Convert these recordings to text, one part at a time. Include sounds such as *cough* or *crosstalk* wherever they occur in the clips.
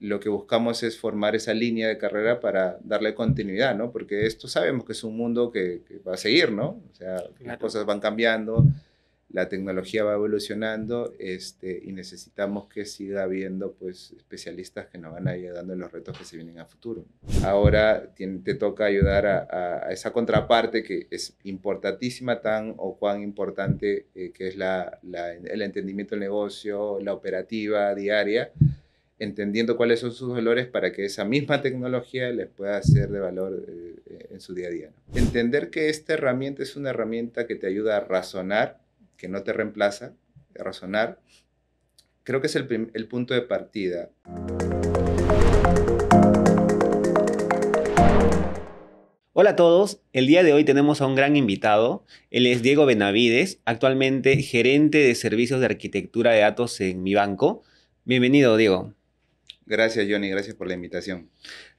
lo que buscamos es formar esa línea de carrera para darle continuidad, ¿no? Porque esto sabemos que es un mundo que, va a seguir, ¿no? O sea, las cosas van cambiando, la tecnología va evolucionando este, y necesitamos que siga habiendo pues, especialistas que nos van ayudando en los retos que se vienen a futuro. Ahora te toca ayudar a, esa contraparte que es importantísima, tan o cuán importante eh, que es la, el entendimiento del negocio, la operativa diaria, entendiendo cuáles son sus valores para que esa misma tecnología les pueda ser de valor eh, en su día a día. Entender que esta herramienta es una herramienta que te ayuda a razonar que no te reemplaza, de razonar, creo que es el, el punto de partida. Hola a todos, el día de hoy tenemos a un gran invitado. Él es Diego Benavides, actualmente gerente de servicios de arquitectura de datos en mi banco. Bienvenido, Diego. Gracias, Johnny, gracias por la invitación.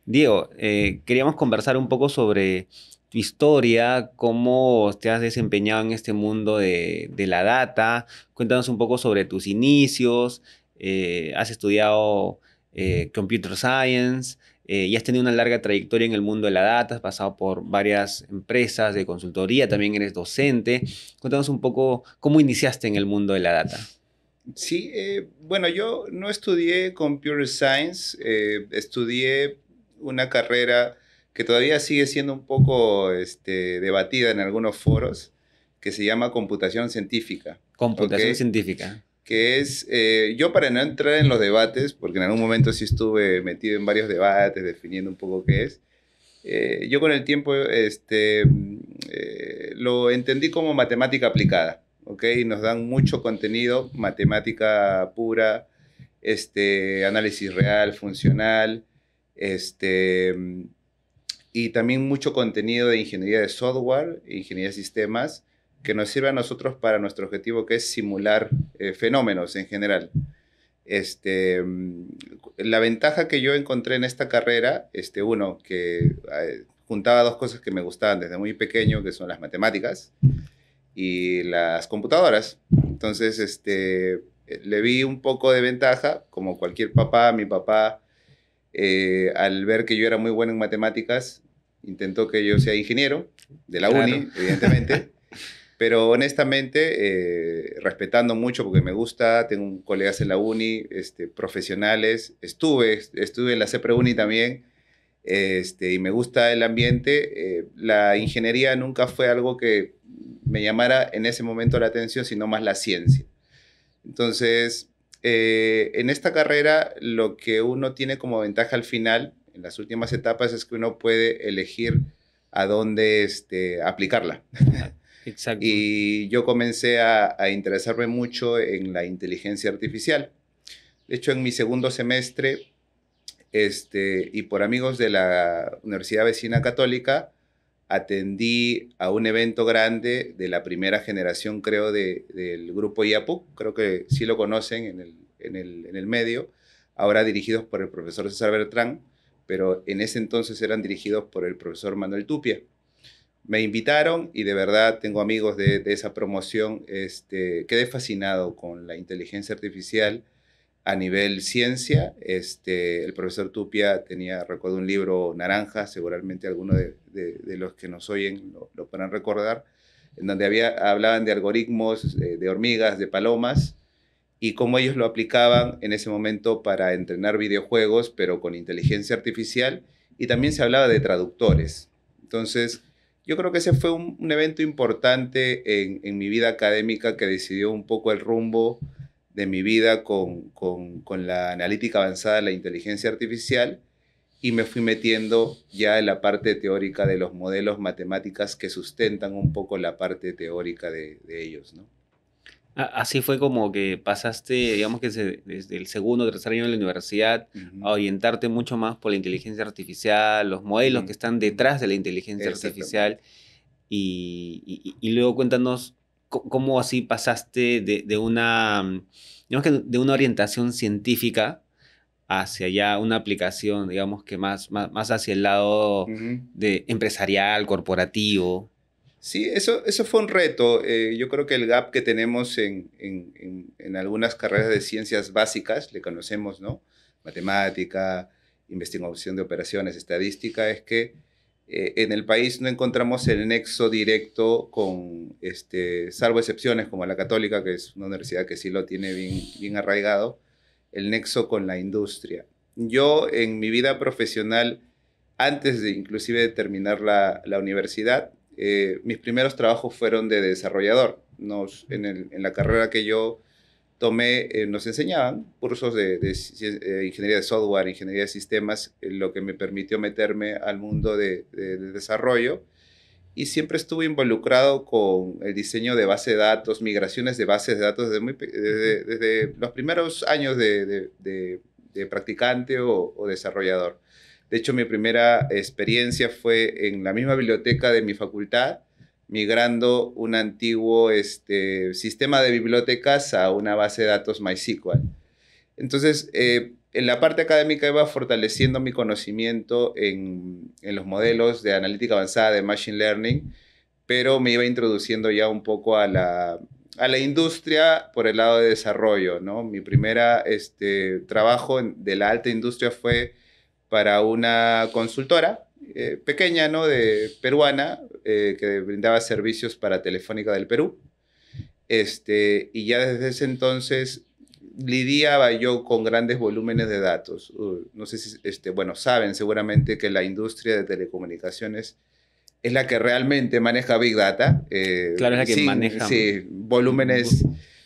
Diego, eh, queríamos conversar un poco sobre tu historia, cómo te has desempeñado en este mundo de, la data. Cuéntanos un poco sobre tus inicios. Eh, has estudiado eh, Computer Science y has tenido una larga trayectoria en el mundo de la data. Has pasado por varias empresas de consultoría, también eres docente. Cuéntanos un poco cómo iniciaste en el mundo de la data. Sí, bueno, yo no estudié Computer Science, estudié una carrera que todavía sigue siendo un poco este, debatida en algunos foros, que se llama computación científica. Computación científica. Que es, eh, yo para no entrar en los debates, porque en algún momento sí estuve metido en varios debates definiendo un poco qué es, eh, yo con el tiempo este, eh, lo entendí como matemática aplicada, ¿ok? Nos dan mucho contenido, matemática pura, este, análisis real, funcional, este, y también mucho contenido de ingeniería de software, ingeniería de sistemas, que nos sirve a nosotros para nuestro objetivo, que es simular eh, fenómenos en general. Este, la ventaja que yo encontré en esta carrera, este, uno, que eh, juntaba dos cosas que me gustaban desde muy pequeño, que son las matemáticas y las computadoras. Entonces, este, le vi un poco de ventaja, como cualquier papá, mi papá eh, al ver que yo era muy bueno en matemáticas, intentó que yo sea ingeniero de la uni, evidentemente. *laughs* Pero honestamente, eh, respetando mucho porque me gusta, tengo colegas en la uni, este, profesionales, estuve, estuve en la CEPRE Uni también, este, y me gusta el ambiente. Eh, la ingeniería nunca fue algo que me llamara en ese momento la atención, sino más la ciencia. Entonces, eh, en esta carrera lo que uno tiene como ventaja al final, en las últimas etapas, es que uno puede elegir a dónde este, aplicarla. Exacto. y yo comencé a, interesarme mucho en la inteligencia artificial. De hecho, en mi segundo semestre, este, y por amigos de la Universidad Vecina Católica, atendí a un evento grande de la primera generación, creo, del grupo IAPU, creo que sí lo conocen en el, en el, en el medio, ahora dirigidos por el profesor César Bertrán, pero en ese entonces eran dirigidos por el profesor Manuel Tupia. Me invitaron y de verdad tengo amigos de, de esa promoción. Este, quedé fascinado con la inteligencia artificial a nivel ciencia. Este, el profesor Tupia tenía, recuerdo, un libro naranja, seguramente algunos de, de, los que nos oyen lo, lo, podrán recordar, en donde había, hablaban de algoritmos de, de hormigas, de palomas, y cómo ellos lo aplicaban en ese momento para entrenar videojuegos, pero con inteligencia artificial, y también se hablaba de traductores. Entonces, yo creo que ese fue un, un evento importante en, en, mi vida académica que decidió un poco el rumbo de mi vida con, con, con la analítica avanzada, la inteligencia artificial, y me fui metiendo ya en la parte teórica de los modelos matemáticas que sustentan un poco la parte teórica de, de ellos, ¿no? Así fue como que pasaste, digamos que desde el segundo o tercer año de la universidad a orientarte mucho más por la inteligencia artificial, los modelos que están detrás de la inteligencia artificial. Y, y, luego cuéntanos cómo así pasaste de, de, una, digamos que de una orientación científica hacia ya una aplicación, digamos que más, más, más hacia el lado de empresarial, corporativo. Sí, eso, eso fue un reto. Eh, yo creo que el gap que tenemos en, en, en, algunas carreras de ciencias básicas, le conocemos, ¿no? matemática, investigación de operaciones, estadística, es que eh, en el país no encontramos el nexo directo con, este, salvo excepciones como la católica, que es una universidad que sí lo tiene bien, bien arraigado, el nexo con la industria. Yo en mi vida profesional, antes de inclusive de terminar la, la universidad, eh, mis primeros trabajos fueron de desarrollador. Nos, en, el, en la carrera que yo tomé, eh, nos enseñaban cursos de, de, ingeniería de software, ingeniería de sistemas, eh, lo que me permitió meterme al mundo de, de, desarrollo. Y siempre estuve involucrado con el diseño de base de datos, migraciones de bases de datos desde, muy, desde, desde los primeros años de, practicante o, o, desarrollador. De hecho, mi primera experiencia fue en la misma biblioteca de mi facultad, migrando un antiguo este, sistema de bibliotecas a una base de datos MySQL. Entonces, eh, en la parte académica iba fortaleciendo mi conocimiento en, en, los modelos de analítica avanzada de Machine Learning, pero me iba introduciendo ya un poco a la, a la industria por el lado de desarrollo. ¿no? Mi primera este, trabajo de la alta industria fue para una consultora eh, pequeña, ¿no? De peruana, eh, que brindaba servicios para Telefónica del Perú. Este, y ya desde ese entonces lidiaba yo con grandes volúmenes de datos. Uh, no sé si, este, bueno, saben seguramente que la industria de telecomunicaciones es la que realmente maneja Big Data. Eh, claro, es la que maneja. Sí, volúmenes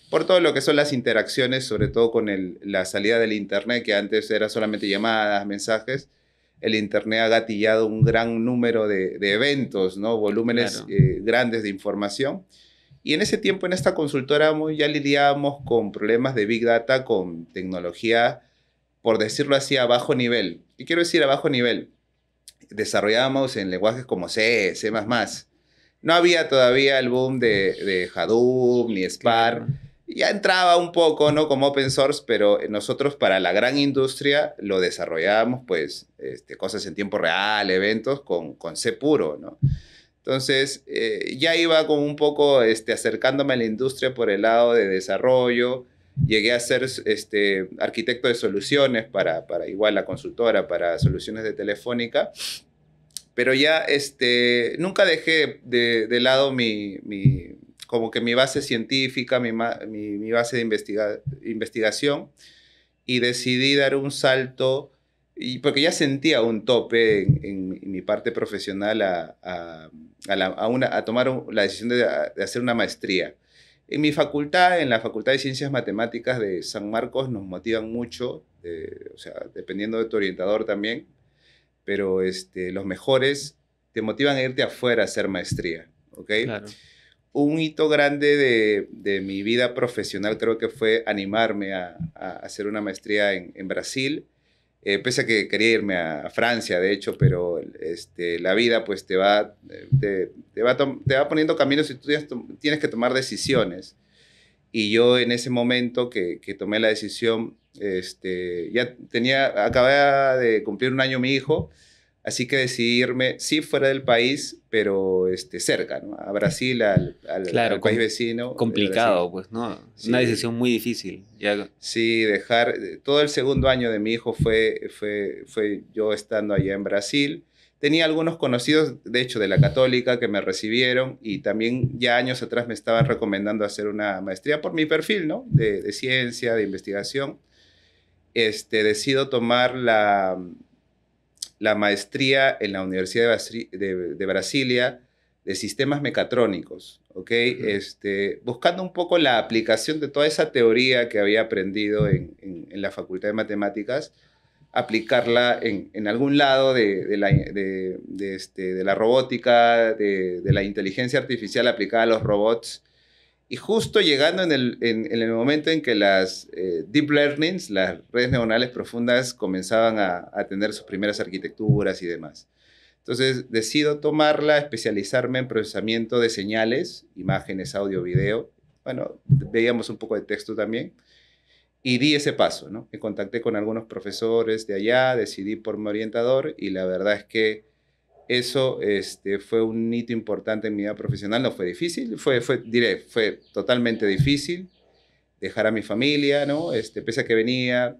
por todo lo que son las interacciones, sobre todo con el, la salida del Internet, que antes era solamente llamadas, mensajes el Internet ha gatillado un gran número de, eventos, ¿no? volúmenes eh, grandes de información. Y en ese tiempo, en esta consultora, ya lidiábamos con problemas de Big Data, con tecnología, por decirlo así, a bajo nivel. ¿Qué quiero decir a bajo nivel? Desarrollábamos en lenguajes como C, C++. No había todavía el boom de, de Hadoop ni Spark ya entraba un poco, ¿no? Como open source, pero nosotros para la gran industria lo desarrollábamos, pues, este, cosas en tiempo real, eventos con, con C puro, ¿no? Entonces, eh, ya iba como un poco este, acercándome a la industria por el lado de desarrollo. Llegué a ser este, arquitecto de soluciones para, para igual la consultora, para soluciones de telefónica. Pero ya este, nunca dejé de, de lado mi, mi como que mi base científica, mi, mi, base de investiga investigación, y decidí dar un salto, y porque ya sentía un tope en, mi parte profesional a, a, a, una, a tomar la decisión de, de, hacer una maestría. En mi facultad, en la Facultad de Ciencias Matemáticas de San Marcos, nos motivan mucho, o sea, dependiendo de tu orientador también, pero este, los mejores te motivan a irte afuera a hacer maestría, ¿ok? Claro un hito grande de, de, mi vida profesional creo que fue animarme a, a hacer una maestría en, en Brasil, eh, pese a que quería irme a, Francia, de hecho, pero este, la vida pues te va, te, va, te va poniendo caminos y tú tienes que tomar decisiones. Y yo en ese momento que, que tomé la decisión, este, ya tenía, acababa de cumplir un año mi hijo, Así que decidí irme, sí, fuera del país, pero este, cerca, ¿no? A Brasil, al, al, país vecino. Complicado, pues, ¿no? Una decisión muy difícil. Sí, dejar. Todo el segundo año de mi hijo fue, fue, fue yo estando allá en Brasil. Tenía algunos conocidos, de hecho, de la católica que me recibieron y también ya años atrás me estaban recomendando hacer una maestría por mi perfil, ¿no? De, de ciencia, de investigación. Este, decido tomar la la maestría en la Universidad de, Brasilia de sistemas mecatrónicos, ¿ok? este, buscando un poco la aplicación de toda esa teoría que había aprendido en, la Facultad de Matemáticas, aplicarla en, algún lado de, la, este, de la robótica, de, la inteligencia artificial aplicada a los robots y justo llegando en el, en, el momento en que las eh, deep learnings, las redes neuronales profundas, comenzaban a, a, tener sus primeras arquitecturas y demás. Entonces decido tomarla, especializarme en procesamiento de señales, imágenes, audio, video. Bueno, veíamos un poco de texto también. Y di ese paso, ¿no? Me contacté con algunos profesores de allá, decidí por mi orientador y la verdad es que eso este, fue un hito importante en mi vida profesional. No fue difícil, fue, fue, diré, fue totalmente difícil dejar a mi familia, ¿no? Este, pese a que venía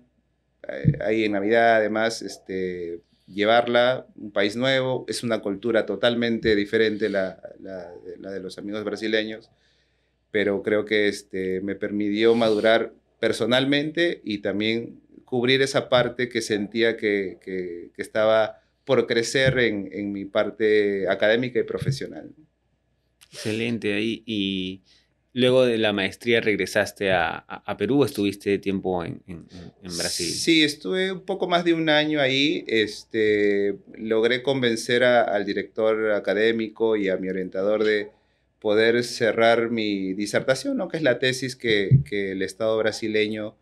eh, ahí en Navidad, además, este, llevarla, un país nuevo, es una cultura totalmente diferente la, la, la de los amigos brasileños, pero creo que este, me permitió madurar personalmente y también cubrir esa parte que sentía que, que, que estaba por crecer en, en, mi parte académica y profesional. Excelente. ahí y luego de la maestría regresaste a, a Perú, estuviste tiempo en, en, en, Brasil. Sí, estuve un poco más de un año ahí. Este, logré convencer a, al director académico y a mi orientador de poder cerrar mi disertación, ¿no? que es la tesis que, que el Estado brasileño,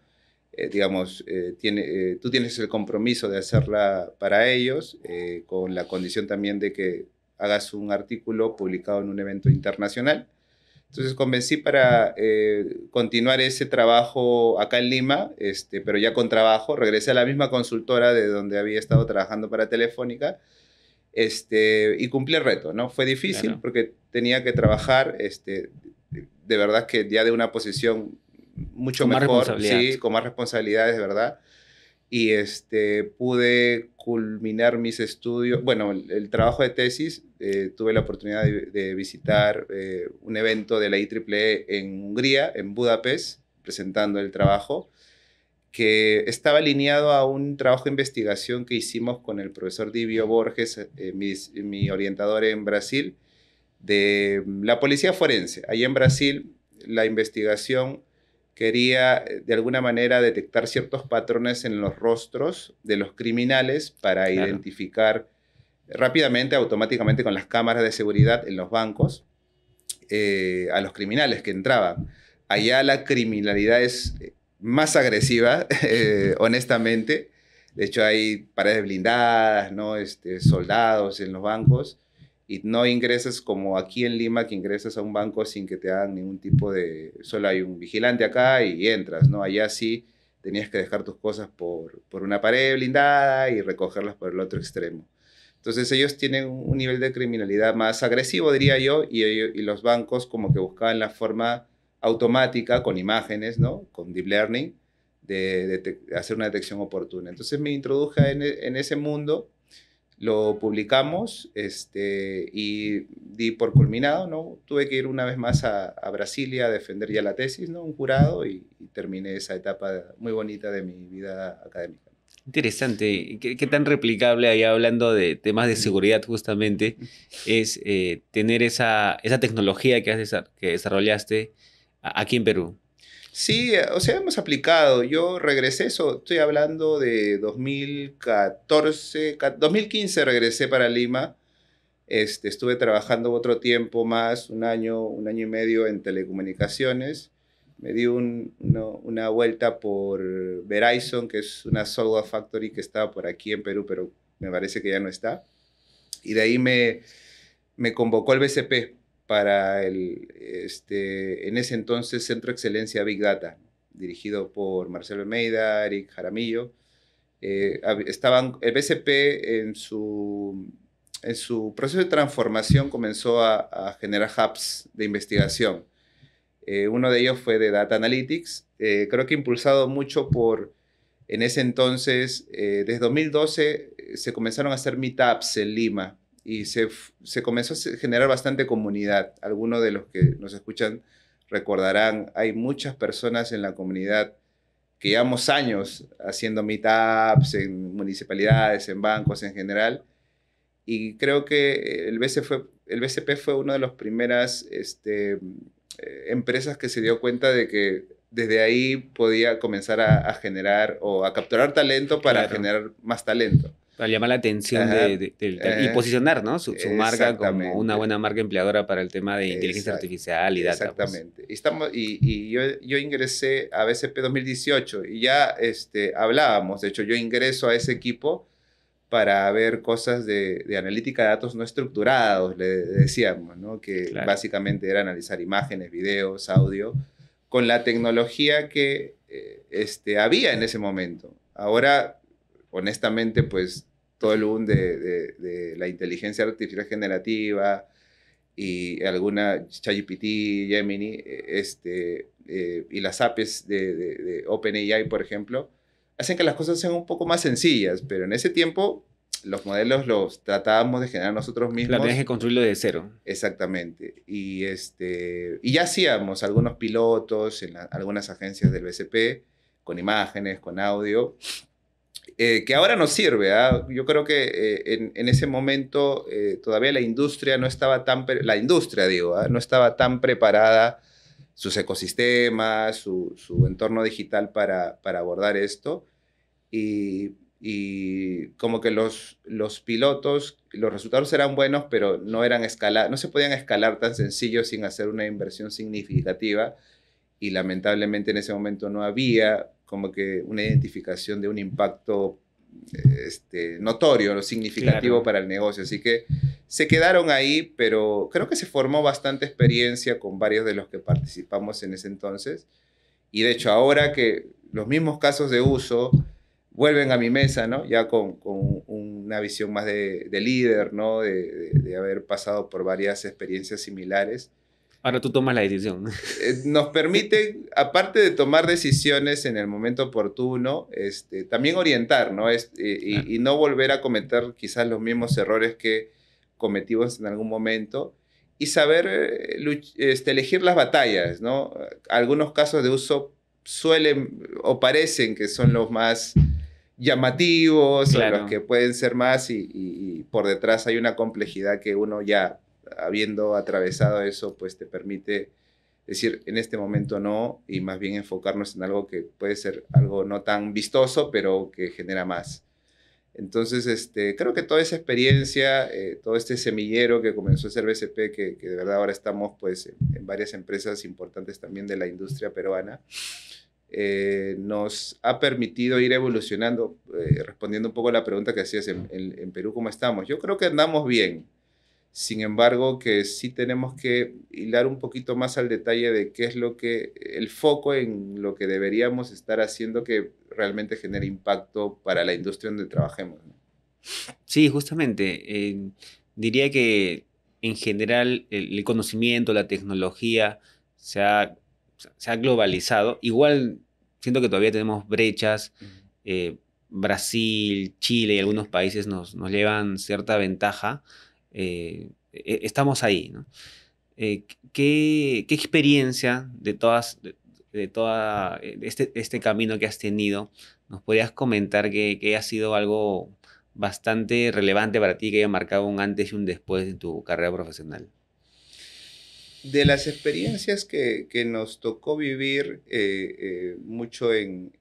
eh, digamos, eh, tiene, eh, tú tienes el compromiso de hacerla para ellos, eh, con la condición también de que hagas un artículo publicado en un evento internacional. Entonces convencí para eh, continuar ese trabajo acá en Lima, este, pero ya con trabajo. Regresé a la misma consultora de donde había estado trabajando para Telefónica este, y cumplí el reto, ¿no? Fue difícil claro. porque tenía que trabajar, este, de verdad que ya de una posición mucho con mejor, sí, con más responsabilidades, de verdad y este, pude culminar mis estudios. Bueno, el, el trabajo de tesis, eh, tuve la oportunidad de, de visitar eh, un evento de la IEEE en Hungría, en Budapest, presentando el trabajo, que estaba alineado a un trabajo de investigación que hicimos con el profesor Divio Borges, eh, mi, mi orientador en Brasil, de la policía forense. Allí en Brasil, la investigación quería eh, de alguna manera detectar ciertos patrones en los rostros de los criminales para claro. identificar rápidamente, automáticamente con las cámaras de seguridad en los bancos eh, a los criminales que entraban. Allá la criminalidad es eh, más agresiva, *laughs* eh, honestamente. De hecho, hay paredes blindadas, ¿no? este, soldados en los bancos y no ingresas como aquí en Lima, que ingresas a un banco sin que te hagan ningún tipo de... Solo hay un vigilante acá y entras, ¿no? Allá sí tenías que dejar tus cosas por, por una pared blindada y recogerlas por el otro extremo. Entonces ellos tienen un nivel de criminalidad más agresivo, diría yo, y, y los bancos como que buscaban la forma automática, con imágenes, ¿no? Con deep learning, de, de hacer una detección oportuna. Entonces me introduje en, en ese mundo lo publicamos este, y di por culminado, ¿no? Tuve que ir una vez más a, a Brasilia a defender ya la tesis, ¿no? Un jurado y, terminé esa etapa muy bonita de mi vida académica. Interesante. ¿Qué, qué tan replicable, ahí hablando de temas de seguridad justamente, es eh, tener esa, esa tecnología que, has, que desarrollaste aquí en Perú? Sí, o sea, hemos aplicado. Yo regresé, eso, estoy hablando de 2014, 2015 regresé para Lima. Este, estuve trabajando otro tiempo más, un año, un año y medio en telecomunicaciones. Me di un, no, una vuelta por Verizon, que es una software factory que estaba por aquí en Perú, pero me parece que ya no está. Y de ahí me, me convocó el BCP para el, este, en ese entonces, Centro de Excelencia Big Data, dirigido por Marcelo Almeida, Eric Jaramillo. Eh, estaban, el BCP en su, en su proceso de transformación comenzó a, generar hubs de investigación. Eh, uno de ellos fue de Data Analytics, eh, creo que impulsado mucho por, en ese entonces, desde 2012 se comenzaron a hacer meetups en Lima, y se, se, comenzó a generar bastante comunidad. Algunos de los que nos escuchan recordarán, hay muchas personas en la comunidad que llevamos años haciendo meetups en municipalidades, en bancos en general, y creo que el BCP fue, el BCP fue una de las primeras este, eh, empresas que se dio cuenta de que desde ahí podía comenzar a, a generar o a capturar talento para claro. generar más talento para llamar la atención de, de, de, y posicionar ¿no? su, su marca como una buena marca empleadora para el tema de inteligencia artificial y data. Pues. Exactamente. Pues. Estamos, y, y yo, yo, ingresé a BCP 2018 y ya este, hablábamos, de hecho yo ingreso a ese equipo para ver cosas de, de analítica de datos no estructurados, le decíamos, ¿no? que claro. básicamente era analizar imágenes, videos, audio, con la tecnología que eh, este, había en ese momento. Ahora, honestamente, pues todo el boom de, de, de, la inteligencia artificial generativa y alguna ChatGPT, Gemini, este, eh, y las APIs de, de, OpenAI, por ejemplo, hacen que las cosas sean un poco más sencillas, pero en ese tiempo los modelos los tratábamos de generar nosotros mismos. La que construirlo de cero. Exactamente. Y, este, y ya hacíamos algunos pilotos en algunas agencias del BCP, con imágenes, con audio, eh, que ahora nos sirve. ¿ah? Yo creo que eh, en, ese momento eh, todavía la industria no estaba tan, la industria digo, ¿ah? no estaba tan preparada, sus ecosistemas, su, su entorno digital para, para abordar esto. Y y como que los, los pilotos, los resultados eran buenos, pero no, eran escala, no se podían escalar tan sencillo sin hacer una inversión significativa y lamentablemente en ese momento no había como que una identificación de un impacto este, notorio, lo significativo para el negocio. Así que se quedaron ahí, pero creo que se formó bastante experiencia con varios de los que participamos en ese entonces. Y de hecho ahora que los mismos casos de uso vuelven a mi mesa, ¿no? Ya con, con una visión más de, de líder, ¿no? De, de, haber pasado por varias experiencias similares. Ahora tú tomas la decisión. Eh, nos permite, aparte de tomar decisiones en el momento oportuno, este, también orientar, ¿no? Es, y, y, no volver a cometer quizás los mismos errores que cometimos en algún momento y saber eh, este, elegir las batallas, ¿no? Algunos casos de uso suelen o parecen que son los más llamativos, los que pueden ser más y, por detrás hay una complejidad que uno ya habiendo atravesado eso, pues te permite decir en este momento no y más bien enfocarnos en algo que puede ser algo no tan vistoso, pero que genera más. Entonces, este, creo que toda esa experiencia, eh, todo este semillero que comenzó a ser BCP, que, de verdad ahora estamos pues, en, varias empresas importantes también de la industria peruana, eh, nos ha permitido ir evolucionando, eh, respondiendo un poco a la pregunta que hacías en, en, Perú, ¿cómo estamos? Yo creo que andamos bien. Sin embargo, que sí tenemos que hilar un poquito más al detalle de qué es lo que, el foco en lo que deberíamos estar haciendo que realmente genere impacto para la industria donde trabajemos. Sí, justamente. diría que en general el, conocimiento, la tecnología se ha se ha globalizado. Igual siento que todavía tenemos brechas. Eh, Brasil, Chile y algunos países nos, nos llevan cierta ventaja. Eh, e, estamos ahí. Eh, ¿qué, ¿qué, experiencia de todas, de, toda este, este, camino que has tenido nos podrías comentar que, que ha sido algo bastante relevante para ti, que haya marcado un antes y un después en tu carrera profesional? de las experiencias que, nos tocó vivir eh, eh, mucho en,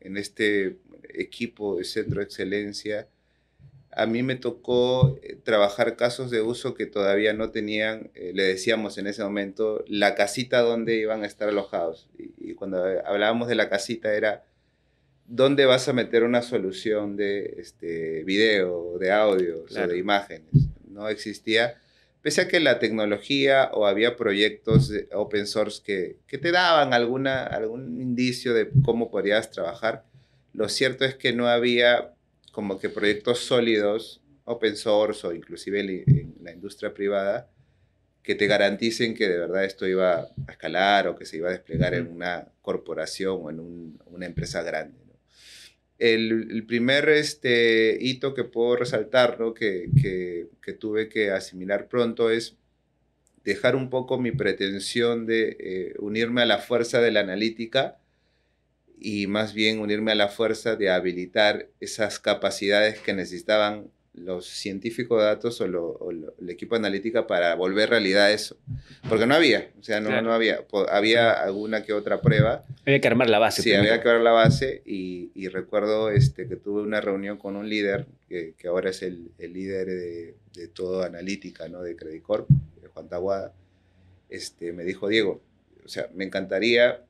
este equipo de Centro de Excelencia, a mí me tocó eh, trabajar casos de uso que todavía no tenían, le decíamos en ese momento, la casita donde iban a estar alojados. Y, cuando hablábamos de la casita era, ¿dónde vas a meter una solución de este, video, de audio o de imágenes? No existía pese a que la tecnología o había proyectos open source que, que te daban alguna, algún indicio de cómo podrías trabajar, lo cierto es que no había como que proyectos sólidos, open source o inclusive en la industria privada, que te garanticen que de verdad esto iba a escalar o que se iba a desplegar en una corporación o en una empresa grande el, primer este, hito que puedo resaltar, que, que, tuve que asimilar pronto es dejar un poco mi pretensión de eh, unirme a la fuerza de la analítica y más bien unirme a la fuerza de habilitar esas capacidades que necesitaban los científicos de datos o, el equipo de analítica para volver realidad eso. Porque no había, o sea, no, no había. Había alguna que otra prueba. Había que armar la base. Sí, había que armar la base y, y, recuerdo este, que tuve una reunión con un líder, que, que ahora es el, el líder de, de todo analítica, ¿no? De Credit Corp, Juan Taguada. Este, me dijo, Diego, o sea, me encantaría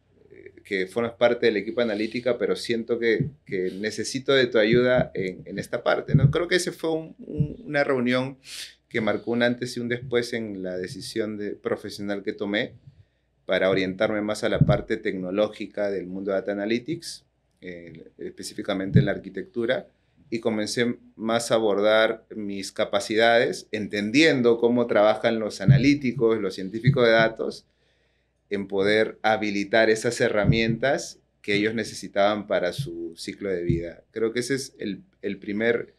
que formas parte del equipo analítica, pero siento que, que necesito de tu ayuda en, en, esta parte. ¿no? Creo que ese fue una reunión que marcó un antes y un después en la decisión de, profesional que tomé para orientarme más a la parte tecnológica del mundo de Data Analytics, eh, específicamente en la arquitectura, y comencé más a abordar mis capacidades, entendiendo cómo trabajan los analíticos, los científicos de datos, en poder habilitar esas herramientas que ellos necesitaban para su ciclo de vida. Creo que ese es el, el primer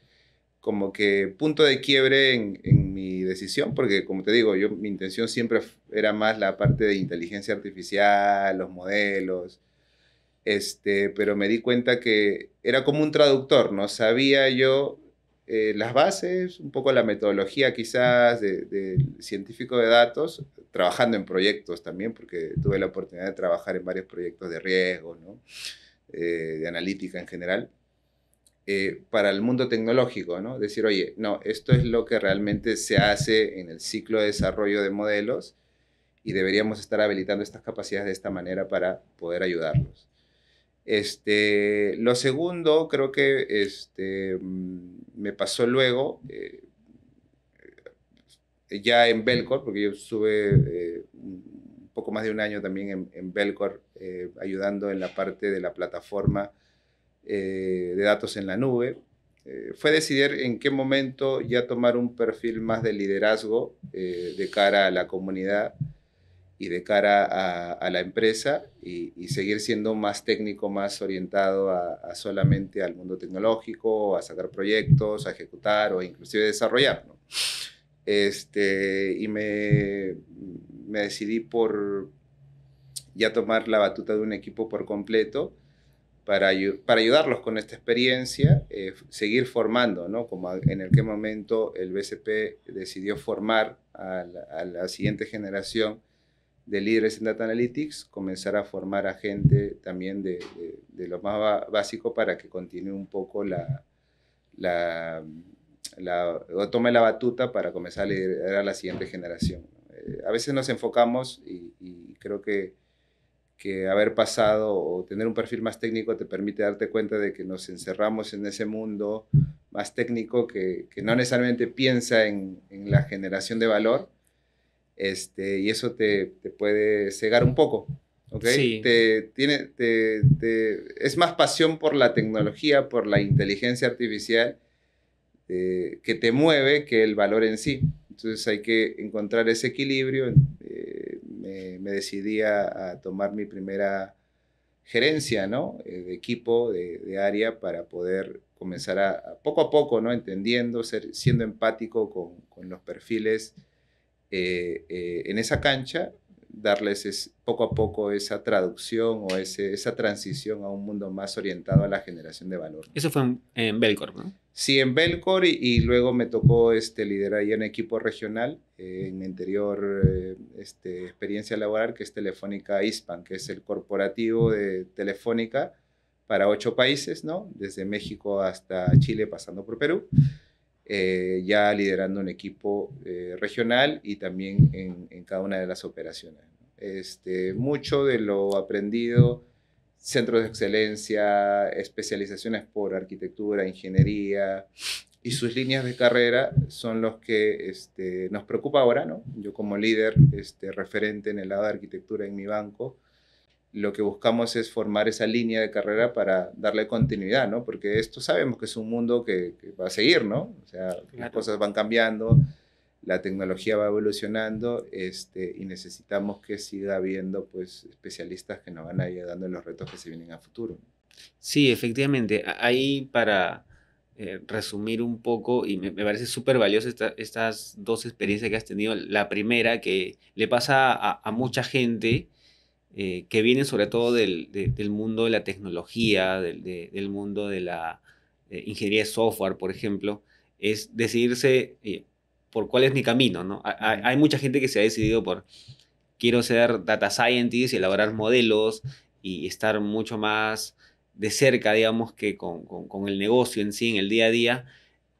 como que punto de quiebre en, en, mi decisión, porque como te digo, yo mi intención siempre era más la parte de inteligencia artificial, los modelos, este, pero me di cuenta que era como un traductor, ¿no? Sabía yo eh, las bases, un poco la metodología quizás del de científico de datos, trabajando en proyectos también, porque tuve la oportunidad de trabajar en varios proyectos de riesgo, ¿no? Eh, de analítica en general, eh, para el mundo tecnológico, ¿no? Decir, oye, no, esto es lo que realmente se hace en el ciclo de desarrollo de modelos y deberíamos estar habilitando estas capacidades de esta manera para poder ayudarlos. Este, lo segundo, creo que este, mm, me pasó luego, eh, ya en Belcor, porque yo estuve eh, un poco más de un año también en, en Belcor eh, ayudando en la parte de la plataforma de datos en la nube. fue decidir en qué momento ya tomar un perfil más de liderazgo de cara a la comunidad y de cara a, la empresa y, seguir siendo más técnico, más orientado a, solamente al mundo tecnológico, a sacar proyectos, a ejecutar o inclusive desarrollar. Este, y me, me, decidí por ya tomar la batuta de un equipo por completo para, para ayudarlos con esta experiencia, eh, seguir formando, ¿no? Como en el que momento el BCP decidió formar a la, a la siguiente generación de líderes en Data Analytics, comenzar a formar a gente también de, de, lo más básico para que continúe un poco la, la, la, o tome la batuta para comenzar a liderar a la siguiente generación. Eh, a veces nos enfocamos y, y, creo que, que haber pasado o tener un perfil más técnico te permite darte cuenta de que nos encerramos en ese mundo más técnico que, que no necesariamente piensa en, en la generación de valor, este, y eso te, te puede cegar un poco. ¿okay? Te, tiene, te, es más pasión por la tecnología, por la inteligencia artificial eh, que te mueve que el valor en sí. Entonces hay que encontrar ese equilibrio. Eh, me, me, decidí a, tomar mi primera gerencia ¿no? Eh, de equipo, de, de, área, para poder comenzar a, a, poco a poco, ¿no? entendiendo, ser, siendo empático con, con los perfiles eh, eh, en esa cancha, darles poco a poco esa traducción o ese, esa transición a un mundo más orientado a la generación de valor. Eso fue en, Belcor, ¿no? Sí, en Belcor y, luego me tocó este, liderar ahí un equipo regional eh, en mi anterior este, experiencia laboral, que es Telefónica Hispan, que es el corporativo de Telefónica para ocho países, ¿no? Desde México hasta Chile, pasando por Perú. Eh, ya liderando un equipo eh, regional y también en, en, cada una de las operaciones. Este, mucho de lo aprendido, centros de excelencia, especializaciones por arquitectura, ingeniería y sus líneas de carrera son los que este, nos preocupa ahora, ¿no? Yo como líder este, referente en el lado de arquitectura en mi banco, lo que buscamos es formar esa línea de carrera para darle continuidad, ¿no? Porque esto sabemos que es un mundo que, que va a seguir, ¿no? O sea, claro. las cosas van cambiando, la tecnología va evolucionando este, y necesitamos que siga habiendo pues, especialistas que nos van ayudando en los retos que se vienen a futuro. Sí, efectivamente. Ahí para eh, resumir un poco, y me, me parece súper valioso esta, estas dos experiencias que has tenido. La primera, que le pasa a, a mucha gente, eh, que vienen sobre todo del, de, del, mundo de la tecnología, del, de, del mundo de la eh, ingeniería de software, por ejemplo, es decidirse eh, por cuál es mi camino. ¿no? Hay, hay, mucha gente que se ha decidido por, quiero ser data scientist y elaborar modelos y estar mucho más de cerca, digamos, que con, con, con el negocio en sí, en el día a día.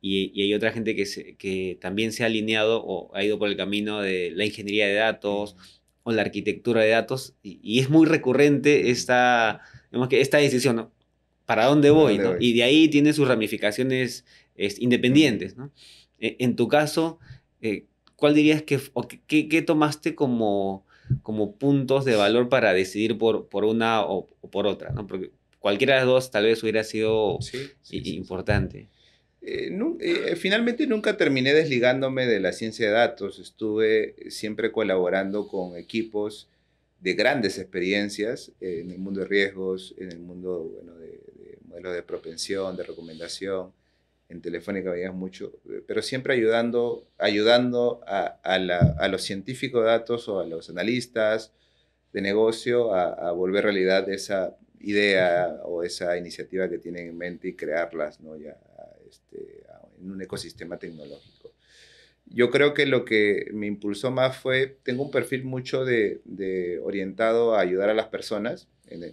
Y, y hay otra gente que, se, que también se ha alineado o ha ido por el camino de la ingeniería de datos, o la arquitectura de datos y, y es muy recurrente esta, digamos que esta decisión, ¿no? ¿Para dónde voy? ¿Dónde ¿no? voy? Y de ahí tiene sus ramificaciones es, independientes, ¿no? E, en tu caso, eh, ¿cuál dirías que, o qué, qué tomaste como, como puntos de valor para decidir por, por una o, o, por otra, ¿no? Porque cualquiera de las dos tal vez hubiera sido sí, sí, importante. Sí, eh, no, eh, finalmente nunca terminé desligándome de la ciencia de datos. Estuve siempre colaborando con equipos de grandes experiencias en el mundo de riesgos, en el mundo bueno, de, de modelos de propensión, de recomendación. En Telefónica veíamos mucho, pero siempre ayudando, ayudando a, a, los científicos de datos o a los analistas de negocio a, a, volver realidad esa idea o esa iniciativa que tienen en mente y crearlas ¿no? ya, este, en un ecosistema tecnológico. Yo creo que lo que me impulsó más fue, tengo un perfil mucho de, orientado a ayudar a las personas,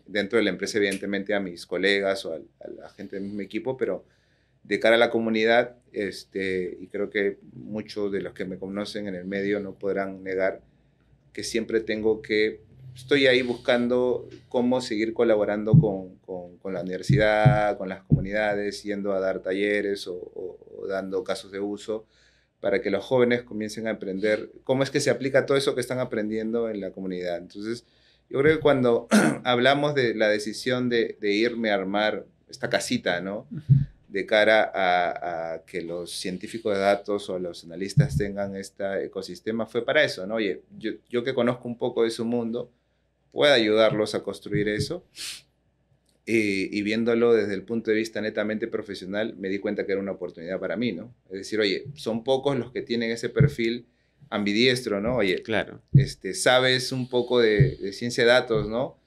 dentro de la empresa evidentemente a mis colegas o a, la gente de mi equipo, pero de cara a la comunidad, este, y creo que muchos de los que me conocen en el medio no podrán negar que siempre tengo que, estoy ahí buscando cómo seguir colaborando con, con, la universidad, con las comunidades, yendo a dar talleres o dando casos de uso para que los jóvenes comiencen a aprender cómo es que se aplica todo eso que están aprendiendo en la comunidad. Entonces, yo creo que cuando *clears throat* hablamos de la decisión de, irme a armar esta casita, ¿no? De cara a, que los científicos de datos o los analistas tengan este ecosistema, fue para eso, ¿no? Oye, yo, yo que conozco un poco de su mundo, puedo ayudarlos a construir eso y, viéndolo desde el punto de vista netamente profesional, me di cuenta que era una oportunidad para mí, ¿no? Es decir, oye, son pocos los que tienen ese perfil ambidiestro, ¿no? Oye, claro. este, sabes un poco de, ciencia de datos, ¿no?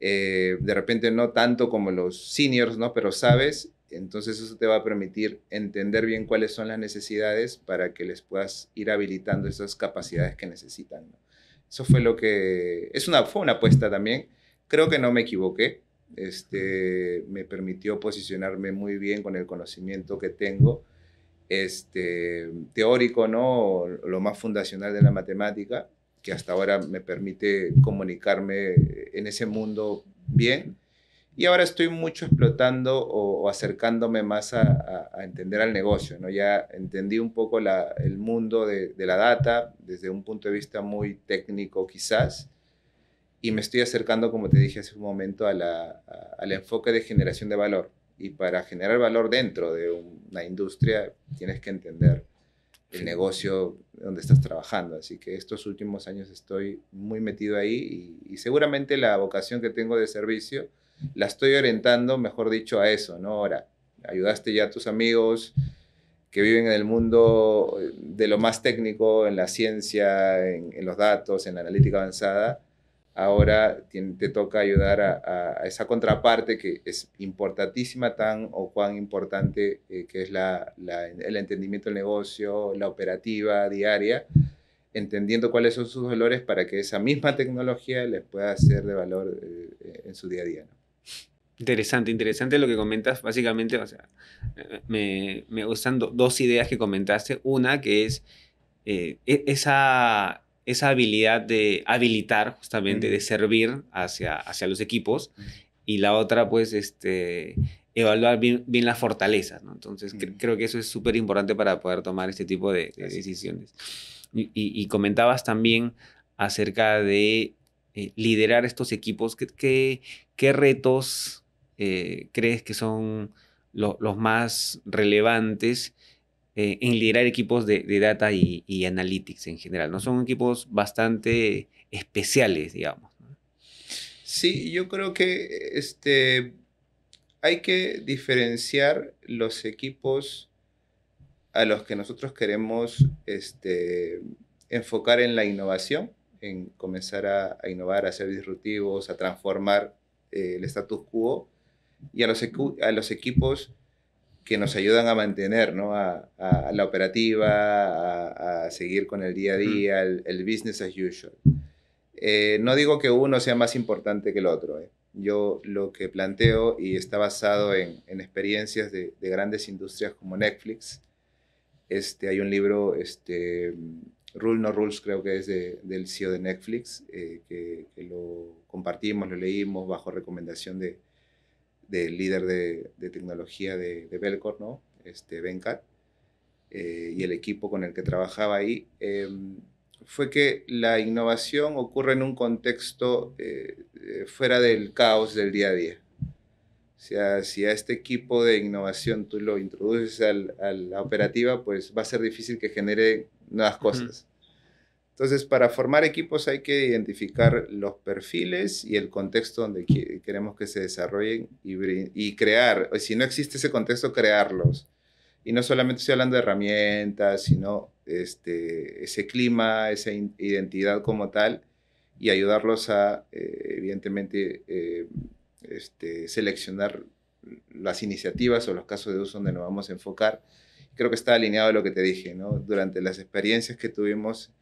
Eh, de repente no tanto como los seniors, ¿no? Pero sabes, entonces eso te va a permitir entender bien cuáles son las necesidades para que les puedas ir habilitando esas capacidades que necesitan, ¿no? Eso fue lo que... Es una, fue una apuesta también. Creo que no me equivoqué este, me permitió posicionarme muy bien con el conocimiento que tengo, este, teórico, ¿no? lo más fundacional de la matemática, que hasta ahora me permite comunicarme en ese mundo bien. Y ahora estoy mucho explotando o, acercándome más a, entender al negocio. ¿no? Ya entendí un poco la, el mundo de, de, la data desde un punto de vista muy técnico quizás, y me estoy acercando, como te dije hace un momento, a la, al enfoque de generación de valor. Y para generar valor dentro de una industria tienes que entender el negocio donde estás trabajando. Así que estos últimos años estoy muy metido ahí y, seguramente la vocación que tengo de servicio la estoy orientando, mejor dicho, a eso, ¿no? Ahora, ayudaste ya a tus amigos que viven en el mundo de lo más técnico, en la ciencia, en, en los datos, en la analítica avanzada ahora te, toca ayudar a, esa contraparte que es importantísima tan o cuán importante eh, que es la, el entendimiento del negocio, la operativa diaria, entendiendo cuáles son sus valores para que esa misma tecnología les pueda ser de valor eh, en su día a día. Interesante, interesante lo que comentas. Básicamente, o sea, me, me gustan dos ideas que comentaste. Una que es eh, e, esa esa habilidad de habilitar, justamente, de servir hacia, hacia los equipos. Y la otra, pues, este, evaluar bien, bien las fortalezas, ¿no? Entonces, creo que eso es súper importante para poder tomar este tipo de, decisiones. Y, comentabas también acerca de eh, liderar estos equipos. ¿Qué, qué, retos eh, crees que son los más relevantes eh, en liderar equipos de, data y, analytics en general. ¿no? Son equipos bastante especiales, digamos. Sí, yo creo que este, hay que diferenciar los equipos a los que nosotros queremos este, enfocar en la innovación, en comenzar a, innovar, a ser disruptivos, a transformar eh, el status quo, y a los, a los equipos que nos ayudan a mantener ¿no? a, la operativa, a, seguir con el día a día, el, business as usual. Eh, no digo que uno sea más importante que el otro. ¿eh? Yo lo que planteo y está basado en, experiencias de, grandes industrias como Netflix. Este, hay un libro, este, Rule No Rules, creo que es del CEO de Netflix, eh, que, lo compartimos, lo leímos bajo recomendación de, del líder de, tecnología de, Belcor, ¿no? este, Venkat, eh, y el equipo con el que trabajaba ahí, em, fue que la innovación ocurre en un contexto eh, fuera del caos del día a día. O sea, si a este equipo de innovación tú lo introduces a la operativa, pues va a ser difícil que genere nuevas cosas. Entonces, para formar equipos hay que identificar los perfiles y el contexto donde queremos que se desarrollen y, y crear, si no existe ese contexto, crearlos. Y no solamente estoy hablando de herramientas, sino este, ese clima, esa identidad como tal, y ayudarlos a, eh, evidentemente, eh, este, seleccionar las iniciativas o los casos de uso donde nos vamos a enfocar. Creo que está alineado a lo que te dije, ¿no? Durante las experiencias que tuvimos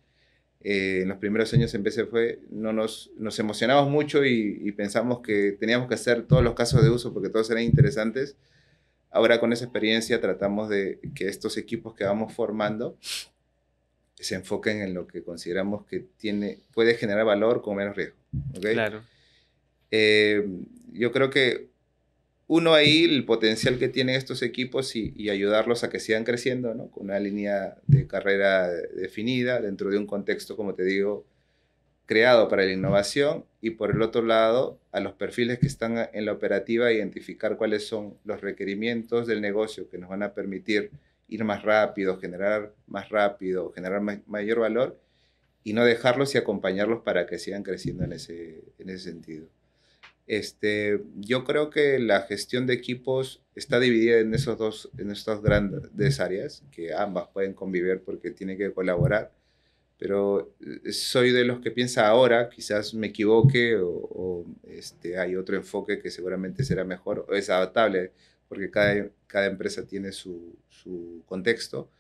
eh, en los primeros años en fue no nos, nos emocionamos mucho y, y, pensamos que teníamos que hacer todos los casos de uso porque todos eran interesantes. Ahora con esa experiencia tratamos de que estos equipos que vamos formando se enfoquen en lo que consideramos que tiene, puede generar valor con menos riesgo. Claro. Eh, yo creo que uno ahí, el potencial que tienen estos equipos y, ayudarlos a que sigan creciendo, ¿no? Con una línea de carrera definida dentro de un contexto, como te digo, creado para la innovación y por el otro lado, a los perfiles que están en la operativa, identificar cuáles son los requerimientos del negocio que nos van a permitir ir más rápido, generar más rápido, generar mayor valor y no dejarlos y acompañarlos para que sigan creciendo en ese, en ese sentido. Este, yo creo que la gestión de equipos está dividida en, esos dos, en estas grandes áreas, que ambas pueden convivir porque tienen que colaborar, pero eh, soy de los que piensa ahora, quizás me equivoque o, este, hay otro enfoque que seguramente será mejor o es adaptable porque cada, cada empresa tiene su, su, contexto,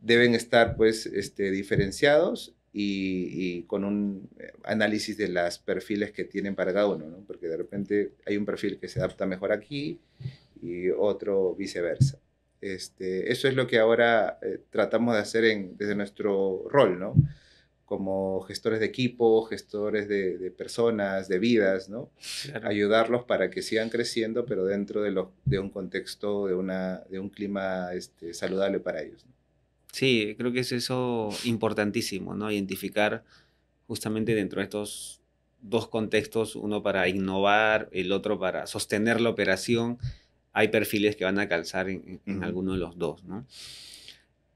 deben estar pues este, diferenciados y, y, con un eh, análisis de los perfiles que tienen para cada uno, ¿no? porque de repente hay un perfil que se adapta mejor aquí y otro viceversa. Este, eso es lo que ahora eh, tratamos de hacer en, desde nuestro rol, ¿no? como gestores de equipo, gestores de, personas, de vidas, ¿no? Ayudarlos para que sigan creciendo, pero dentro de, lo, de un contexto, de, una, de un clima este, saludable para ellos. Sí, creo que es eso importantísimo, ¿no? Identificar justamente dentro de estos dos contextos, uno para innovar, el otro para sostener la operación, hay perfiles que van a calzar en, alguno de los dos, ¿no?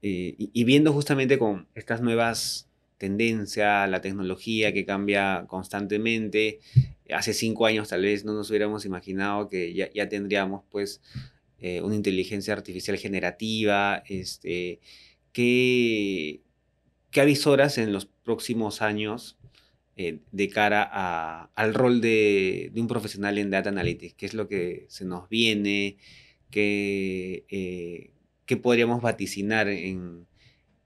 Eh, y viendo justamente con estas nuevas tendencia, la tecnología que cambia constantemente. Hace cinco años tal vez no nos hubiéramos imaginado que ya, tendríamos pues eh, una inteligencia artificial generativa. Este, ¿qué, ¿Qué avisoras en los próximos años eh, de cara al rol de, un profesional en Data Analytics? ¿Qué es lo que se nos viene? ¿Qué, eh, qué podríamos vaticinar en,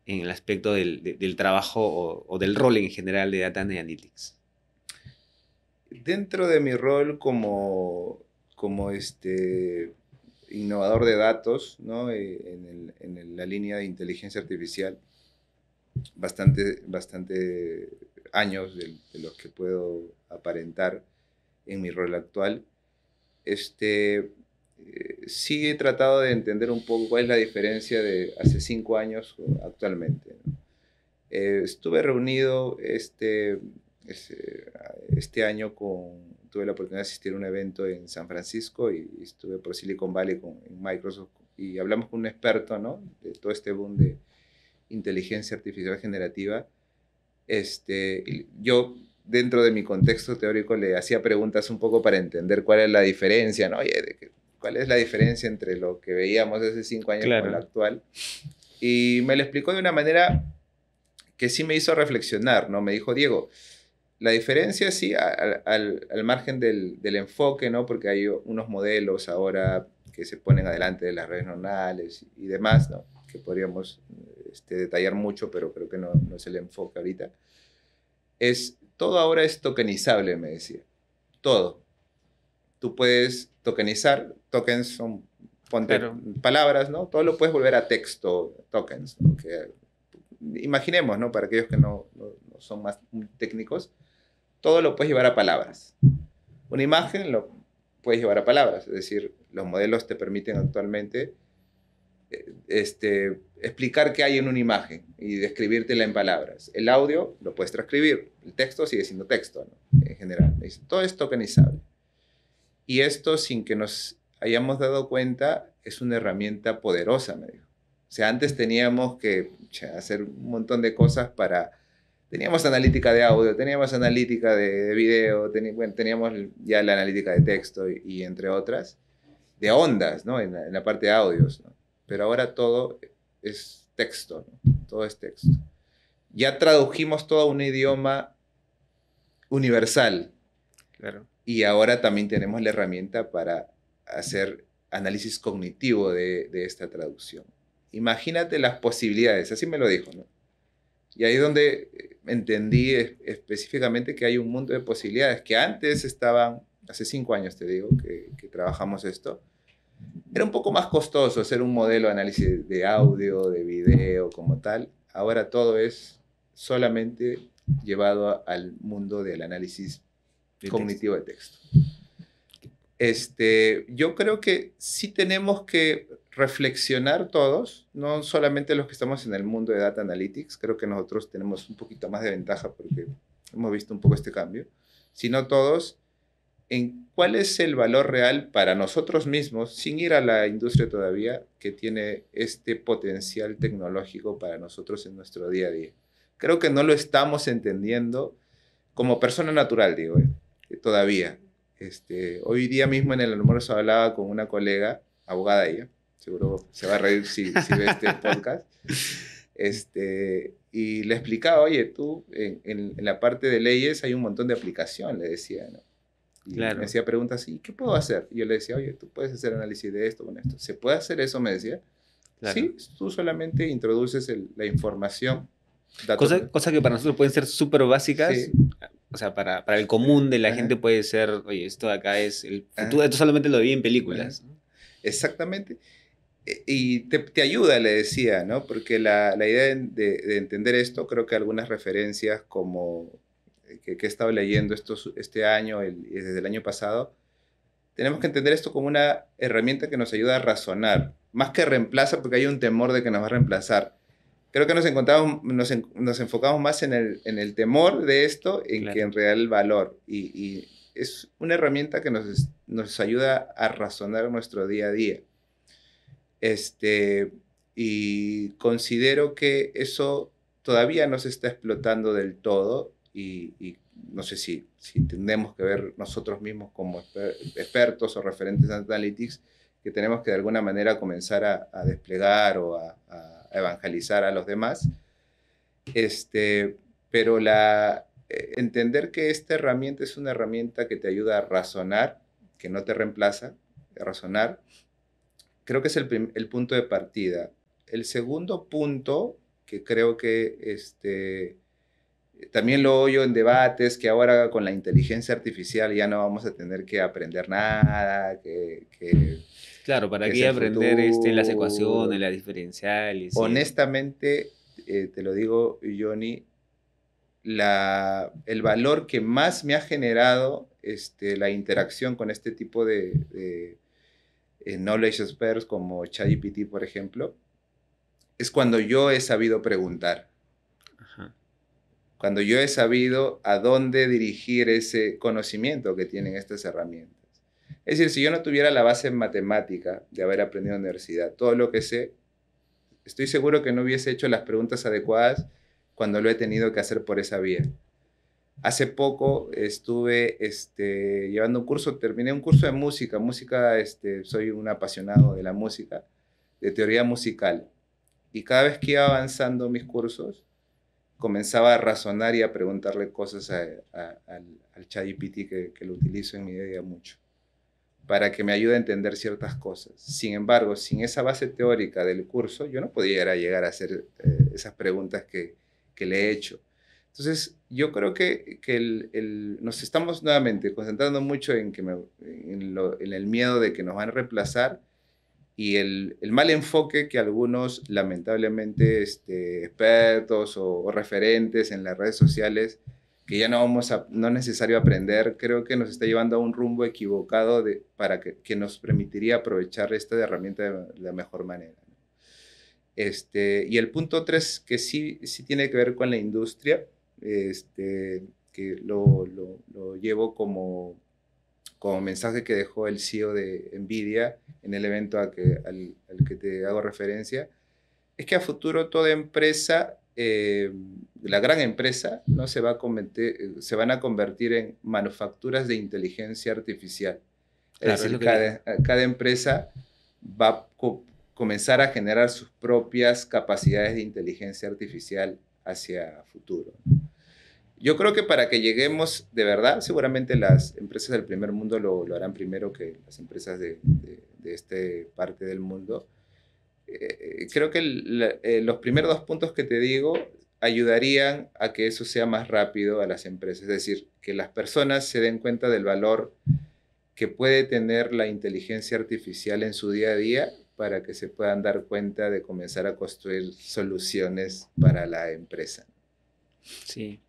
en el aspecto del, del trabajo o, del rol en general de Data Analytics? Dentro de mi rol como, como este innovador de datos, ¿no? Eh, en, el, en la línea de inteligencia artificial, bastante, bastante años de, de, los que puedo aparentar en mi rol actual. Este, eh, sí he tratado de entender un poco cuál es la diferencia de hace cinco años actualmente. Eh, estuve reunido este, este, año con, tuve la oportunidad de asistir a un evento en San Francisco y, estuve por Silicon Valley con Microsoft y hablamos con un experto ¿no? de todo este boom de inteligencia artificial generativa. Este, yo dentro de mi contexto teórico le hacía preguntas un poco para entender cuál es la diferencia, ¿no? Oye, de cuál es la diferencia entre lo que veíamos hace cinco años con lo actual. Y me lo explicó de una manera que sí me hizo reflexionar, ¿no? Me dijo, Diego, la diferencia sí, al, al, margen del, del, enfoque, ¿no? Porque hay unos modelos ahora que se ponen adelante de las redes neuronales y, demás, ¿no? Que podríamos este, detallar mucho, pero creo que no, no es el enfoque ahorita. Es, todo ahora es tokenizable, me decía. Todo tú puedes tokenizar, tokens son palabras, ¿no? Todo lo puedes volver a texto, tokens. imaginemos, ¿no? Para aquellos que no, son más técnicos, todo lo puedes llevar a palabras. Una imagen lo puedes llevar a palabras, es decir, los modelos te permiten actualmente eh, este, explicar qué hay en una imagen y describírtela en palabras. El audio lo puedes transcribir, el texto sigue siendo texto. En general. Todo es tokenizable. Y esto, sin que nos hayamos dado cuenta, es una herramienta poderosa, me dijo. O sea, antes teníamos que hacer un montón de cosas para teníamos analítica de audio, teníamos analítica de, video, teníamos ya la analítica de texto y, entre otras, de ondas, ¿no? En la, parte de audios, ¿no? Pero ahora todo es texto, ¿no? Todo es texto. Ya tradujimos todo a un idioma universal. Claro. Y ahora también tenemos la herramienta para hacer análisis cognitivo de, de esta traducción. Imagínate las posibilidades, así me lo dijo, ¿no? Y ahí es donde eh, entendí específicamente que hay un mundo de posibilidades que antes estaban, hace cinco años te digo, que, trabajamos esto, era un poco más costoso hacer un modelo de análisis de audio, de video como tal. Ahora todo es solamente llevado al mundo del análisis cognitivo de texto. Este, yo creo que sí tenemos que reflexionar todos, no solamente los que estamos en el mundo de Data Analytics, creo que nosotros tenemos un poquito más de ventaja porque hemos visto un poco este cambio, sino todos en cuál es el valor real para nosotros mismos, sin ir a la industria todavía, que tiene este potencial tecnológico para nosotros en nuestro día a día. Creo que no lo estamos entendiendo como persona natural, digo, ¿eh? todavía. Este, hoy día mismo en el almuerzo hablaba con una colega, abogada ella, seguro se va a reír si, ve este *laughs* podcast. Este, y le explicaba, oye, tú en, en, la parte de leyes hay un montón de aplicación, le decía, ¿no? Y me hacía preguntas, ¿y qué puedo hacer? Y yo le decía, oye, tú puedes hacer análisis de esto con esto. ¿Se puede hacer eso? Me decía. Sí, tú solamente introduces la información. Cosas cosa que para nosotros pueden ser súper básicas. O sea, para, para, el común de la gente puede ser, oye, esto de acá es el futuro, esto solamente lo vi en películas. Exactamente. Eh, y te, ayuda, le decía, ¿no? Porque la, idea de, entender esto, creo que algunas referencias como eh, que, he estado leyendo esto, este año y desde el año pasado, tenemos que entender esto como una herramienta que nos ayuda a razonar, más que reemplaza, porque hay un temor de que nos va a reemplazar. Creo que nos, encontramos, nos, enfocamos más en el, temor de esto en que en real valor. Y, es una herramienta que nos, nos ayuda a razonar nuestro día a día. Este, y considero que eso todavía no se está explotando del todo y, no sé si, si tenemos que ver nosotros mismos como expertos o referentes de Analytics que tenemos que de alguna manera comenzar a, desplegar o a, evangelizar a los demás. Este, pero la, eh, entender que esta herramienta es una herramienta que te ayuda a razonar, que no te reemplaza, a razonar, creo que es el, punto de partida. El segundo punto, que creo que este, también lo oyo en debates, que ahora con la inteligencia artificial ya no vamos a tener que aprender nada, que... claro, ¿para qué aprender este, las ecuaciones, las diferenciales? Honestamente, eh, te lo digo, Johnny, la, el valor que más me ha generado este, la interacción con este tipo de knowledge experts como ChatGPT, por ejemplo, es cuando yo he sabido preguntar. Cuando yo he sabido a dónde dirigir ese conocimiento que tienen estas herramientas. Es decir, si yo no tuviera la base en matemática de haber aprendido en la universidad, todo lo que sé, estoy seguro que no hubiese hecho las preguntas adecuadas cuando lo he tenido que hacer por esa vía. Hace poco estuve este, llevando un curso, terminé un curso de música, música, este, soy un apasionado de la música, de teoría musical. Y cada vez que iba avanzando mis cursos, comenzaba a razonar y a preguntarle cosas al, al ChatGPT que, que, lo utilizo en mi a día mucho, para que me ayude a entender ciertas cosas. Sin embargo, sin esa base teórica del curso, yo no podía llegar a hacer eh, esas preguntas que, que le he hecho. Entonces, yo creo que, que el, nos estamos nuevamente concentrando mucho en, que en, el miedo de que nos van a reemplazar y el, el mal enfoque que algunos, lamentablemente, este, expertos o, referentes en las redes sociales, que ya no vamos a, no es necesario aprender, creo que nos está llevando a un rumbo equivocado de, para que, que nos permitiría aprovechar esta herramienta de, la mejor manera. Este, y el punto tres, que sí, sí tiene que ver con la industria, este, que lo, lo, llevo como, como mensaje que dejó el CEO de Nvidia en el evento que, al, al, que te hago referencia, es que a futuro toda empresa eh, la gran empresa no se, va a se van a convertir en manufacturas de inteligencia artificial. es decir, cada, empresa va a comenzar a generar sus propias capacidades de inteligencia artificial hacia futuro. Yo creo que para que lleguemos de verdad, seguramente las empresas del primer mundo lo, harán primero que las empresas de, de, esta parte del mundo. Eh, creo que eh, los primeros dos puntos que te digo ayudarían a que eso sea más rápido a las empresas, es decir, que las personas se den cuenta del valor que puede tener la inteligencia artificial en su día a día para que se puedan dar cuenta de comenzar a construir soluciones para la empresa. Sí,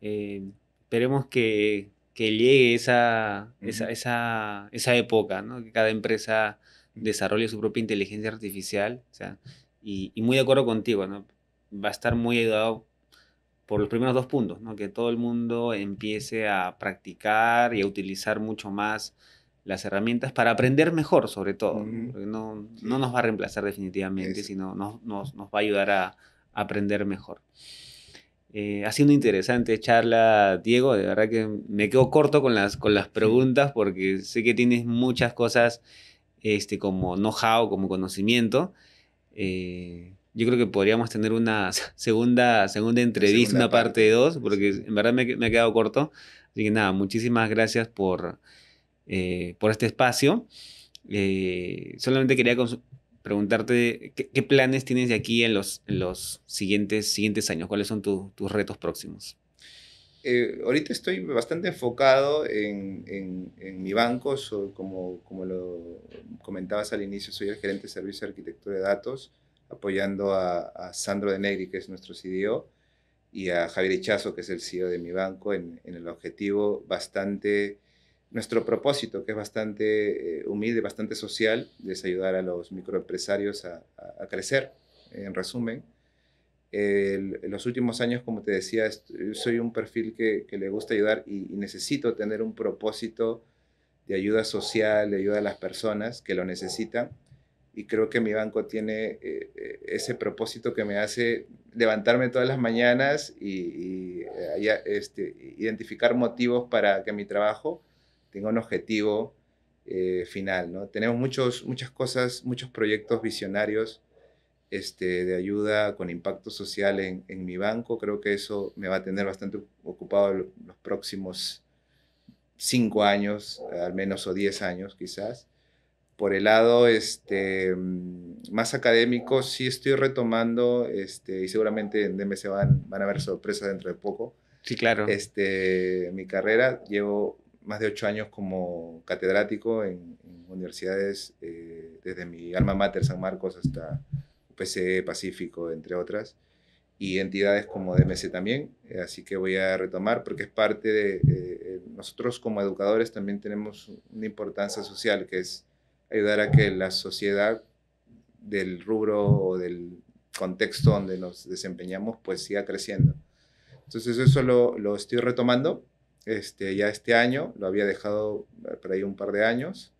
eh, esperemos que, llegue esa, esa, época, que cada empresa desarrolle su propia inteligencia artificial. y, muy de acuerdo contigo, ¿no? va a estar muy ayudado por los primeros dos puntos, que todo el mundo empiece a practicar y a utilizar mucho más las herramientas para aprender mejor, sobre todo. no, nos va a reemplazar definitivamente, sino nos, nos, va a ayudar a aprender mejor. Eh, ha sido una interesante charla, Diego. De verdad que me quedo corto con las, con las preguntas porque sé que tienes muchas cosas este, como know-how, como conocimiento. Eh, yo creo que podríamos tener una *laughs* segunda, segunda entrevista, una parte de dos, porque en verdad me, me, ha quedado corto. Así que nada, muchísimas gracias por, eh, por este espacio. solamente quería preguntarte qué, planes tienes de aquí en los, en los siguientes, siguientes años, cuáles son tus retos próximos. Eh, ahorita estoy bastante enfocado en, en, mi banco, como, como lo comentabas al inicio, soy el gerente de servicio de arquitectura de datos, apoyando a, Sandro de Negri, que es nuestro CDO, y a Javier Echazo, que es el CEO de mi banco, en, en el objetivo bastante nuestro propósito, que es bastante eh, humilde, bastante social, es ayudar a los microempresarios a, crecer, en resumen. en los últimos años, como te decía, soy un perfil que, le gusta ayudar y, necesito tener un propósito de ayuda social, de ayuda a las personas que lo necesitan. Y creo que mi banco tiene eh, eh, ese propósito que me hace levantarme todas las mañanas y, este, identificar motivos para que mi trabajo tenga un objetivo eh, final. ¿no? Tenemos muchos, muchas cosas, muchos proyectos visionarios este, de ayuda con impacto social en, en, mi banco. Creo que eso me va a tener bastante ocupado los próximos cinco años, al menos, o diez años quizás. Por el lado este, más académico, sí estoy retomando, este, y seguramente en DMC van, van a haber sorpresas dentro de poco. Sí, claro. Este, mi carrera, llevo más de ocho años como catedrático en, universidades, eh, desde mi alma mater San Marcos hasta UPC Pacífico, entre otras, y entidades como DMC también. Eh, así que voy a retomar porque es parte de, eh, nosotros como educadores también tenemos una importancia social que es ayudar a que la sociedad del rubro o del contexto donde nos desempeñamos pues siga creciendo. Entonces eso lo, lo estoy retomando este, ya este año, lo había dejado por ahí un par de años.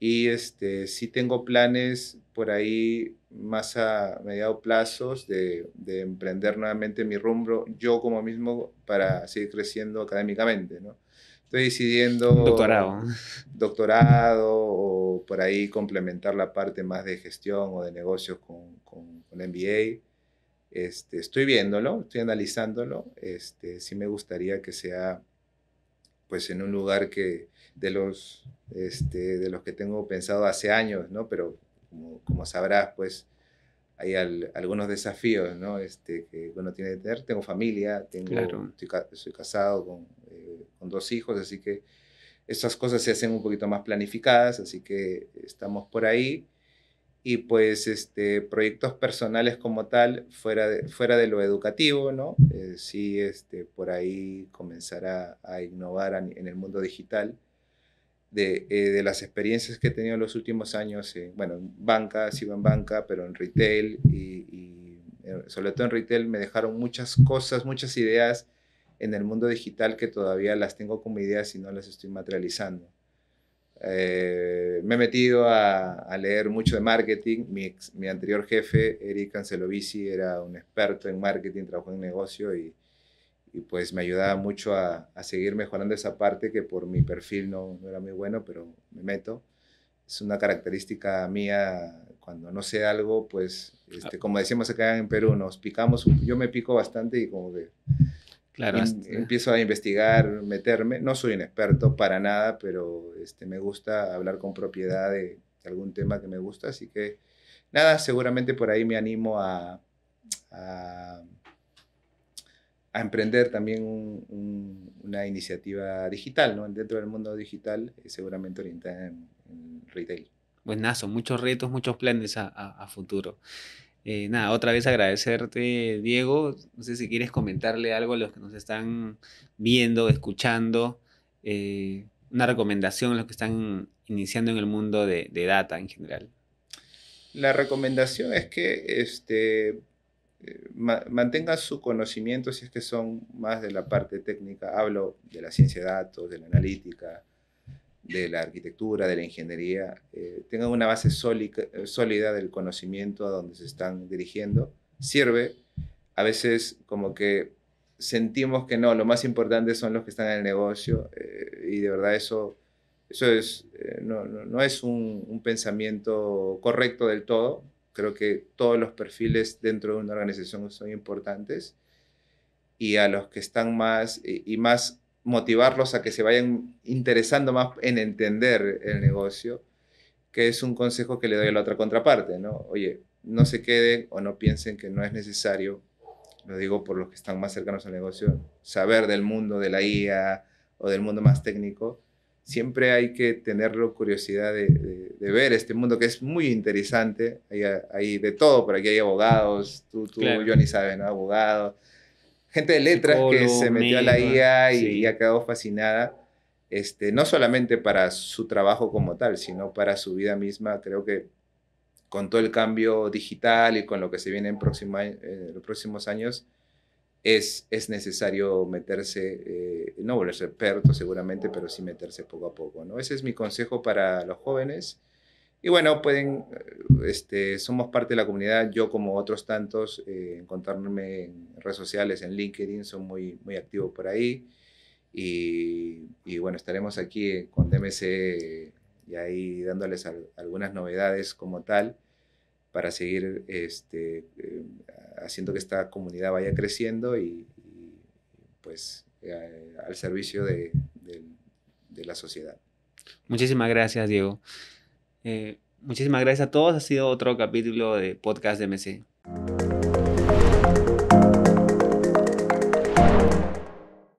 Y este, sí tengo planes por ahí más a mediado plazos de, de, emprender nuevamente mi rumbo, yo como mismo, para seguir creciendo académicamente, ¿no? Estoy decidiendo... Doctorado. Doctorado o por ahí complementar la parte más de gestión o de negocios con, con, con MBA. Este, estoy viéndolo, estoy analizándolo. Este, sí me gustaría que sea pues en un lugar que de los, este, de los que tengo pensado hace años, ¿no? Pero como, como sabrás, pues hay algunos desafíos, ¿no? Este, que uno tiene que tener. Tengo familia, tengo, estoy, soy casado con, eh, con, dos hijos, así que esas cosas se hacen un poquito más planificadas, así que estamos por ahí y pues este, proyectos personales como tal, fuera de, fuera de lo educativo, ¿no? Eh, sí, este, por ahí comenzar a, a innovar en el mundo digital. De, eh, de, las experiencias que he tenido en los últimos años, bueno, en banca, sigo en banca, pero en retail y, y eh, sobre todo en retail me dejaron muchas cosas, muchas ideas en el mundo digital que todavía las tengo como ideas y no las estoy materializando. Eh, me he metido a, leer mucho de marketing. Mi, mi anterior jefe, Eric Cancelovici, era un experto en marketing, trabajó en negocio y, y pues me ayudaba mucho a, a, seguir mejorando esa parte que por mi perfil no, no, era muy bueno, pero me meto. Es una característica mía, cuando no sé algo, pues, este, como decimos acá en Perú, nos picamos, yo me pico bastante y como que Claro, empiezo a investigar, meterme. No soy un experto para nada, pero este, me gusta hablar con propiedad de, algún tema que me gusta. Así que, nada, seguramente por ahí me animo a, a, emprender también una iniciativa digital, ¿no? Dentro del mundo digital, eh, seguramente orientada en, retail. Buenazo, muchos retos, muchos planes a, a futuro. Eh, nada, otra vez agradecerte, Diego. No sé si quieres comentarle algo a los que nos están viendo, escuchando, eh, una recomendación a los que están iniciando en el mundo de, data en general. La recomendación es que este, eh, mantengan su conocimiento si es que son más de la parte técnica. Hablo de la ciencia de datos, de la analítica, de la arquitectura, de la ingeniería, eh, tengan una base sólida del conocimiento a donde se están dirigiendo, sirve. A veces como que sentimos que no, lo más importante son los que están en el negocio eh, y de verdad eso, eso es, eh, no, no, es un, un, pensamiento correcto del todo. Creo que todos los perfiles dentro de una organización son importantes y a los que están más y más motivarlos a que se vayan interesando más en entender el negocio, que es un consejo que le doy a la otra contraparte, ¿no? Oye, no se queden o no piensen que no es necesario, lo digo por los que están más cercanos al negocio, saber del mundo de la IA o del mundo más técnico. Siempre hay que tener curiosidad de, ver este mundo que es muy interesante. Hay, hay de todo, por aquí hay abogados, tú, tú Johnny, sabes, ¿no? Abogados, gente de letras que se metió a la IA y, ha quedado fascinada, este, no solamente para su trabajo como tal, sino para su vida misma. Creo que con todo el cambio digital y con lo que se viene en, eh, los próximos años, es, es necesario meterse, eh, no volverse experto seguramente, pero sí meterse poco a poco. ¿no? Ese es mi consejo para los jóvenes. Y bueno, pueden, eh, este, somos parte de la comunidad, yo como otros tantos, eh, encontrarme en redes sociales, en LinkedIn, son muy, muy activos por ahí. Y, y bueno, estaremos aquí con DMC y ahí dándoles algunas novedades como tal para seguir este, eh, haciendo que esta comunidad vaya creciendo y, pues al servicio de, de la sociedad. Muchísimas gracias, Diego. Eh, muchísimas gracias a todos. Ha sido otro capítulo de Podcast de MC.